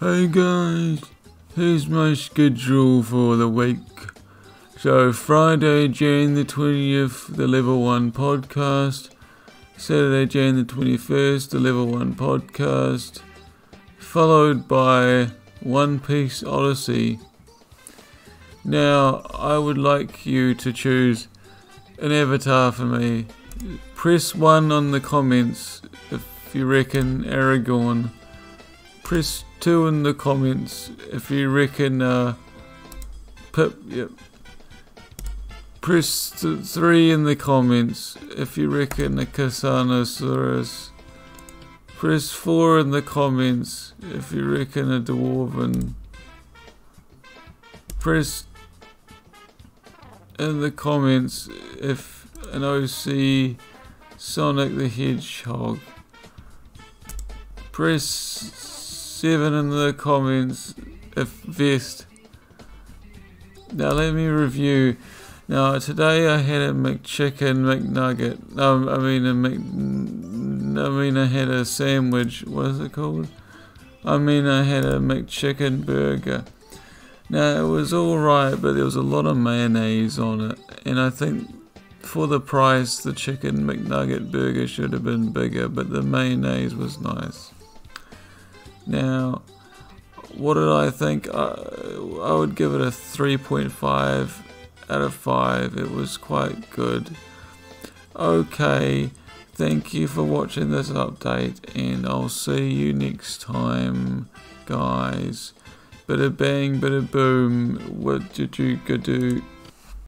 Hey guys, here's my schedule for the week. So Friday, Jan the 20th, the Level 1 podcast. Saturday, Jan the 21st, the Level 1 podcast. Followed by One Piece Odyssey. Now, I would like you to choose an avatar for me. Press 1 on the comments if you reckon Aragorn. Press 2 in the comments if you reckon uh, Pip. Yep. Press th- 3 in the comments if you reckon a Kasanosaurus. Press 4 in the comments if you reckon a Dwarven. Press in the comments if an OC Sonic the Hedgehog. Press 7 in the comments if Vest. Now let me review. Now today I had a McChicken McNugget. Um, I mean a Mc. I mean I had a sandwich. What is it called? I mean I had a McChicken burger. Now it was all right, but there was a lot of mayonnaise on it, and I think for the price, the chicken McNugget burger should have been bigger, but the mayonnaise was nice. Now, what did I think? I, I would give it a 3.5 out of 5. It was quite good. Okay, thank you for watching this update, and I'll see you next time, guys. Bada bang, bada boom. What did you go do?